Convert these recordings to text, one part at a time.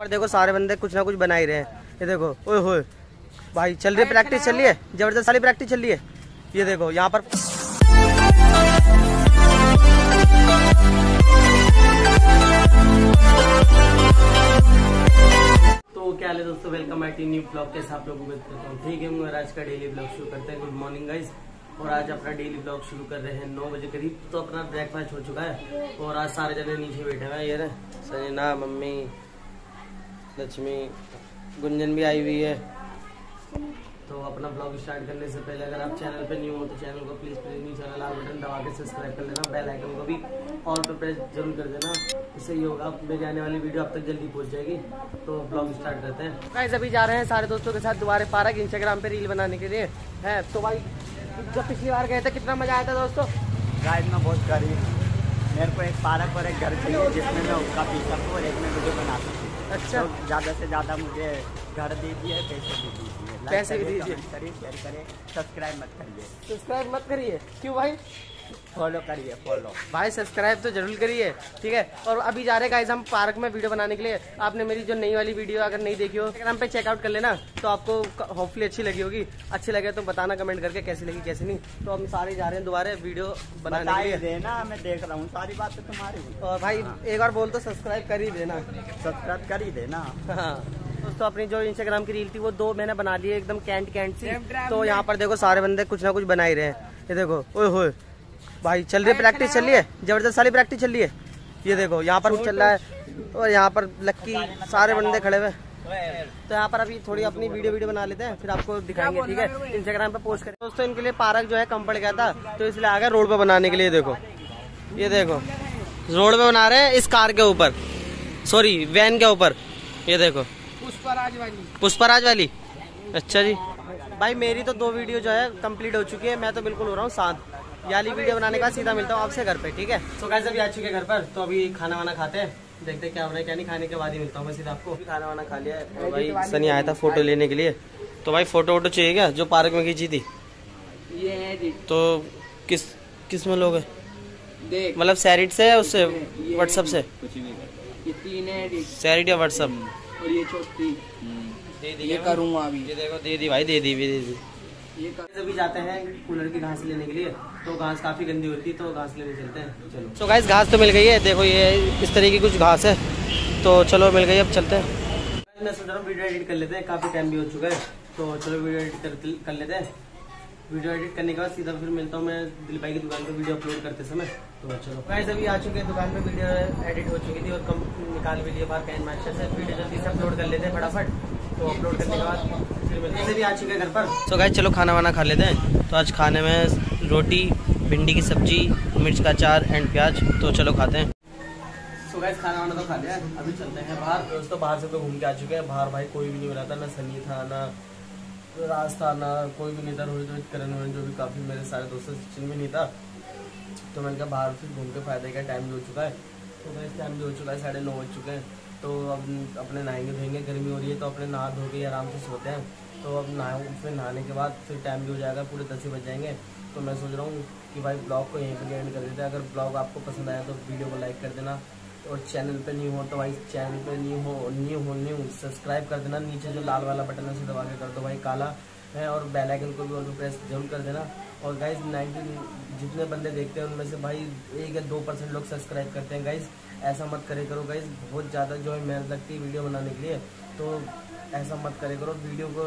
पर देखो सारे बंदे कुछ ना कुछ बना ही रहे हैं। ये देखो, ओए होए, भाई चल रही है प्रैक्टिस चल रही है? ज़बरदस्त वाली प्रैक्टिस चल रही है। ये देखो, यहाँ पर तो क्या दोस्तों? Welcome back to new blog के साथ लोगों को करता हूँ? ठीक है आज का डेली ब्लॉग शुरू करते हैं। गुड मॉर्निंग गाइज़ और आज अपना डेली ब्लॉग शुरू कर रहे हैं नौ बजे करीब। तो अपना ब्रेकफास्ट हो चुका है। और आज सारे जने नीचे बैठे हुए हैं। ये सजना मम्मी लक्ष्मी गुंजन भी आई हुई है। तो अपना ब्लॉग स्टार्ट करने से पहले अगर आप चैनल पे न्यू हो तो चैनल को प्लीज़ प्लीज़ न्यू चैनल लाल बटन दबा के सब्सक्राइब कर लेना बेल आइकन को भी ऑल पे प्रेस ज़रूर कर देना। इससे ये होगा मेरी आने वाली वीडियो आप तक जल्दी पहुँच जाएगी। तो ब्लॉग स्टार्ट करते हैं। गाइस अभी जा रहे हैं सारे दोस्तों के साथ दोबारा पार्क इंस्टाग्राम पे रील बनाने के लिए। है तो भाई जब पिछली बार गए थे कितना मज़ा आया था दोस्तों? गाइड में बहुत गरीब मेरे को एक पार्क और एक घर चाहिए जिसमें मैं उसका पी सकूँ और एक में वीडियो बना सकूँ। अच्छा। तो ज़्यादा से ज़्यादा मुझे घर दे दिए पैसे दे दीजिए। पैसे दीजिए। करिए शेयर करें सब्सक्राइब मत करिए। सब्सक्राइब मत करिए। क्यों भाई? फॉलो करिए फॉलो भाई सब्सक्राइब तो ज़रूर करिए ठीक है? और अभी जा रहे हैं गाइस हम पार्क में वीडियो बनाने के लिए। आपने मेरी जो नई वाली वीडियो अगर नहीं देखी हो इंस्टाग्राम पे चेकआउट कर लेना तो आपको होपफुली अच्छी लगी होगी। अच्छी लगे तो बताना कमेंट करके कैसी लगी कैसी नहीं। तो हम सारे जा रहे हैं दोबारा वीडियो बनाने के लिए। देना मैं देख रहा हूँ सारी बात तो तुम्हारी और भाई एक बार बोल तो सब्सक्राइब कर ही देना। सब्सक्राइब कर ही देना। हाँ। दोस्तों अपनी जो इंस्टाग्राम की रील थी वो दो मैंने बना ली है एकदम कैंट कैंट सी तो यहाँ पर देखो सारे बंदे कुछ ना कुछ बना ही रहे हैं। ये देखो ओए होए। भाई चल रही है प्रैक्टिस चल रही है। ज़बरदस्त वाली प्रैक्टिस चल रही है। ये देखो यहाँ पर चल रहा है और यहाँ पर लक्की सारे बंदे खड़े हुए। तो यहाँ पर अभी थोड़ी अपनी वीडियो वीडियो बना लेते हैं फिर आपको दिखाएँगे ठीक है? इंस्टाग्राम पे पोस्ट करें। दोस्तों इनके लिए पार्क जो है कम पड़ गया था तो इसलिए आ गए रोड पे बनाने के लिए देखो। ये देखो रोड पे बना रहे हैं इस कार के ऊपर। सॉरी वैन के ऊपर। ये देखो। पुष्पराज वाली पुष्पराज वाली अच्छा जी। भाई मेरी तो दो वीडियो जो है कंप्लीट हो चुकी है मैं तो बिल्कुल हो रहा हूँ शांत। ये वाली वीडियो बनाने के बाद सीधा मिलता हूँ आपसे घर पे ठीक है? तो कैसे अभी आ चुके घर पर तो अभी खाना वाना खाते हैं। देखते क्या हो रहा है क्या नहीं खाने के बाद ही मिलता हूँ मैं सीधा आपको। खाना वाना खा लिया है। भाई सनी आया था फ़ोटो लेने के लिए। तो भाई फ़ोटो वोटो चाहिए क्या जो पार्क में खींची थी? ये है तो किस किसमें लोग हैं? देख। मतलब सैरिट से या उससे व्हाट्सअप से? है। सैरिट या व्हाट्सअप और ये चौथी। दे ये करूँगा अभी। ये देखो दे दी भाई दे दी भी दे दी। ये जाते हैं कूलर की घास लेने के लिए तो घास काफ़ी गंदी होती है तो घास लेने चलते हैं। चलो। तो गाइस घास तो मिल गई है। देखो ये इस तरह की कुछ घास है। तो चलो मिल गई अब चलते हैं। मैं सोच रहा हूँ वीडियो एडिट कर लेते हैं काफ़ी टाइम भी हो चुका है। तो चलो वीडियो एडिट कर, कर लेते हैं। वीडियो एडिट करने के बाद सीधा फिर मिलता हूँ मैं दिल भाई की दुकान पर वीडियो अपलोड करते समय। तो चलो। गाइस अभी आ चुके हैं दुकान पे वीडियो एडिट हो चुकी थी और कम निकाल भी लिए बाहर कैन मास्टर से वीडियो जल्दी से अपलोड कर लेते हैं फटाफट। तो अपलोड करने के बाद फिर मिलते भी आ चुके घर पर। तो गाइस चलो खाना वाना खा लेते हैं। तो आज खाने में रोटी भिंडी की सब्ज़ी मिर्च का अचार एंड प्याज। तो चलो खाते हैं। सो गाइस खाना वाना तो खा लिया। अभी चलते हैं बाहर। दोस्तों बाहर से तो घूम के आ चुके हैं। बाहर भाई कोई भी नहीं मिला था ना सनी था ना राज था ना कोई भी नहीं था रोहित रोहित करण वरण जो भी काफ़ी मेरे सारे दोस्तों सचिन भी नहीं था। तो मैंने कहा बाहर फिर घूम के फ़ायदे का टाइम भी हो चुका है। तो गाइस टाइम भी हो चुका है साढ़े नौ बज चुके हैं। तो अब अपने नहाएँगे, धोएँगे, गर्मी हो रही है तो अपने नहा धो के आराम से सोते हैं। तो अब नहा फिर नहाने के बाद फिर टाइम भी हो जाएगा, पूरे दस ही बज जाएँगे। तो मैं सोच रहा हूँ कि भाई ब्लॉग को यहीं पर एंड कर देते हैं। अगर ब्लॉग आपको पसंद आया तो वीडियो को लाइक कर देना और चैनल पे न्यू हो तो भाई चैनल पे न्यू हो न्यू हो न्यू सब्सक्राइब कर देना। नीचे जो लाल वाला बटन है, उसे दबा के कर दो भाई, काला है और बेल आइकन को भी ऑल प्रेस ज़रूर कर देना। और गाइज़ नाइनटी जितने बंदे देखते हैं, उनमें से भाई एक या दो परसेंट लोग सब्सक्राइब करते हैं। गाइज़ ऐसा मत करे करो गाइज़ बहुत ज़्यादा जो है मेहनत लगती है वीडियो बनाने के लिए। तो ऐसा मत करे करो, वीडियो को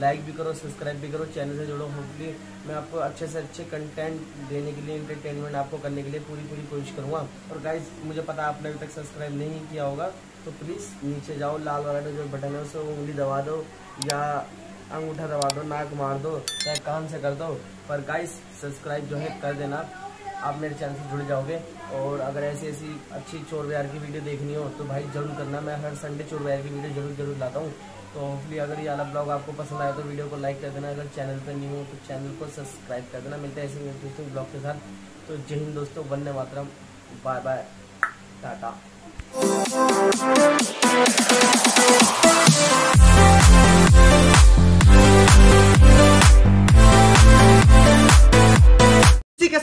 लाइक भी करो सब्सक्राइब भी करो चैनल से जुड़ो। होपफुली मैं आपको अच्छे से अच्छे कंटेंट देने के लिए इंटरटेनमेंट आपको करने के लिए पूरी पूरी कोशिश करूँगा। और गाइज़ मुझे पता आपने अभी तक सब्सक्राइब नहीं किया होगा तो प्लीज़ नीचे जाओ, लाल वाला जो बटन है, उसे उंगली दबा दो या अंगूठा दबा दो, नाक मार दो, चाहे कान से कर दो, पर गाइस सब्सक्राइब जो है कर देना। आप मेरे चैनल से जुड़ जाओगे। और अगर ऐसी ऐसी अच्छी चोर बिहार की वीडियो देखनी हो तो भाई ज़रूर करना। मैं हर संडे चोर बिहार की वीडियो ज़रूर ज़रूर लाता हूँ। तो होपफुली अगर ये वाला ब्लॉग आपको पसंद आया तो वीडियो को लाइक कर देना। अगर चैनल पर न्यू हो तो चैनल को सब्सक्राइब कर देना। मिलते हैं ऐसे इंटरेस्टिंग ब्लॉग के साथ। तो जय हिंद दोस्तों, वंदे मातरम। Bye bye. टाटा।